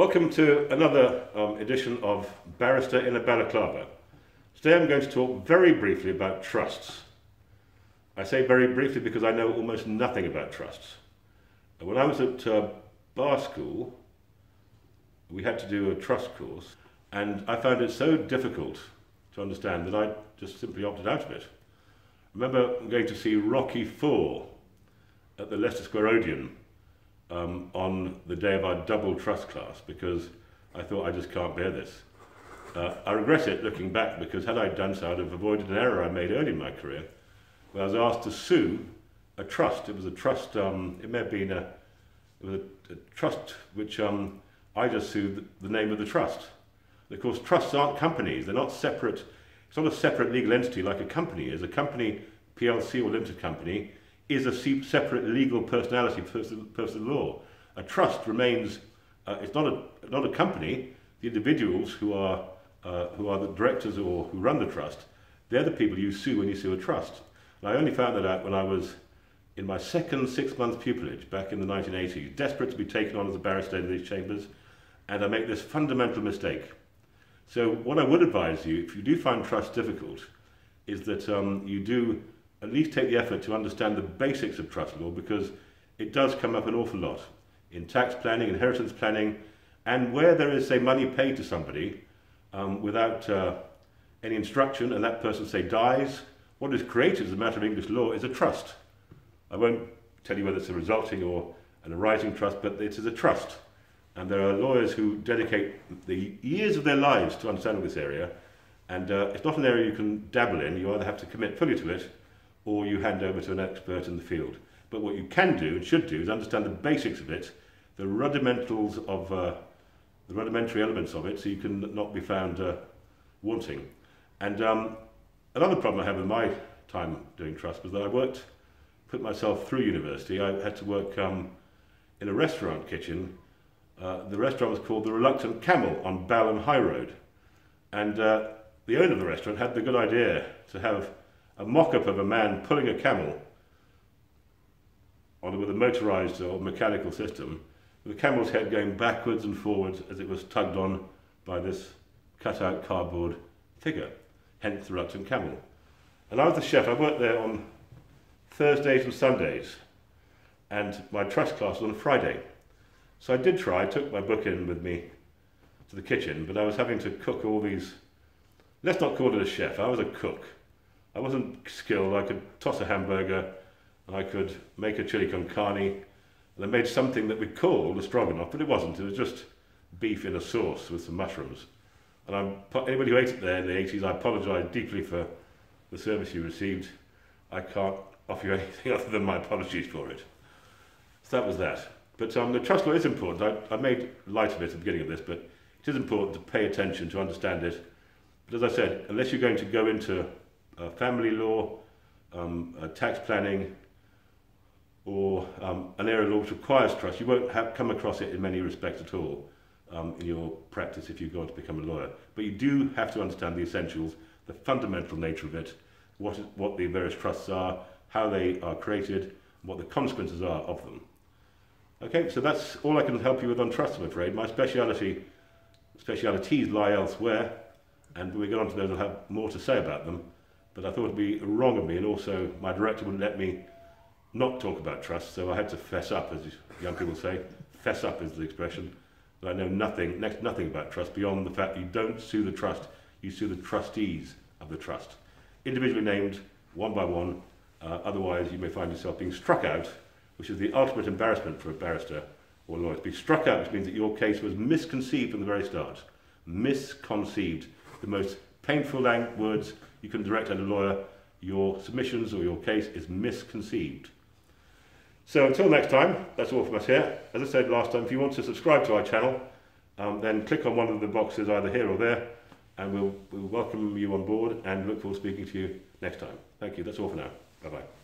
Welcome to another um, edition of Barrister in a Balaclava. Today I'm going to talk very briefly about trusts. I say very briefly because I know almost nothing about trusts. When I was at uh, bar school, we had to do a trust course, and I found it so difficult to understand that I just simply opted out of it. Remember I remember going to see Rocky IV at the Leicester Square Odeon um, on the day of our double trust class because I thought I just can't bear this. Uh, I regret it looking back because had I done so, I'd have avoided an error I made early in my career where I was asked to sue a trust. It was a trust, um, it may have been a, it was a, a trust which um, I just sued the, the name of the trust. And of course, trusts aren't companies, they're not separate, it's not a separate legal entity like a company is. A company, PLC or limited company, is a separate legal personality purpose of law. A trust remains, uh, it's not a, not a company. The individuals who are, uh, who are the directors or who run the trust, they're the people you sue when you sue a trust. And I only found that out when I was in my second six-month pupillage back in the 1980s, desperate to be taken on as a barrister in these chambers, and I make this fundamental mistake. So what I would advise you, if you do find trust difficult, is that um, you do at least take the effort to understand the basics of trust law because it does come up an awful lot in tax planning, inheritance planning, and where there is, say, money paid to somebody um, without uh, any instruction and that person, say, dies, what is created as a matter of English law is a trust. I won't tell you whether it's a resulting or an arising trust, but it is a trust. And there are lawyers who dedicate the years of their lives to understanding this area, and uh, it's not an area you can dabble in. You either have to commit fully to it, or you hand over to an expert in the field. But what you can do and should do is understand the basics of it, the rudimentals of uh, the rudimentary elements of it, so you can not be found uh, wanting. And um, another problem I have in my time doing trust was that I worked, put myself through university. I had to work um, in a restaurant kitchen. Uh, the restaurant was called the Reluctant Camel on Balham High Road. And uh, the owner of the restaurant had the good idea to have a mock-up of a man pulling a camel on with a motorized or mechanical system, with the camel's head going backwards and forwards as it was tugged on by this cut-out cardboard figure, hence the reluctant camel. And I was the chef, I worked there on Thursdays and Sundays, and my trust class was on a Friday. So I did try, I took my book in with me to the kitchen, but I was having to cook all these, let's not call it a chef, I was a cook. I wasn't skilled. I could toss a hamburger and I could make a chili con carne and I made something that we called a stroganoff, but it wasn't. It was just beef in a sauce with some mushrooms. And I'm, anybody who ate it there in the 80s, I apologise deeply for the service you received. I can't offer you anything other than my apologies for it. So that was that. But um, the trust law is important. I, I made light of it at the beginning of this, but it is important to pay attention to understand it. But as I said, unless you're going to go into uh, family law, um, uh, tax planning, or um, an area of law which requires trust, you won't have come across it in many respects at all um, in your practice if you go on to become a lawyer. But you do have to understand the essentials, the fundamental nature of it, what, is, what the various trusts are, how they are created, what the consequences are of them. Okay, so that's all I can help you with on trust, I'm afraid. My speciality, specialities lie elsewhere, and when we get on to those, I'll have more to say about them but I thought it'd be wrong of me, and also my director wouldn't let me not talk about trust, so I had to fess up, as young people say. Fess up is the expression. That I know nothing, next nothing about trust beyond the fact that you don't sue the trust, you sue the trustees of the trust. Individually named, one by one, uh, otherwise you may find yourself being struck out, which is the ultimate embarrassment for a barrister or lawyer. To be struck out, which means that your case was misconceived from the very start. Misconceived. The most painful words you can direct at a lawyer, your submissions or your case is misconceived. So until next time, that's all from us here. As I said last time, if you want to subscribe to our channel, um, then click on one of the boxes either here or there, and we'll, we'll welcome you on board and look forward to speaking to you next time. Thank you. That's all for now. Bye-bye.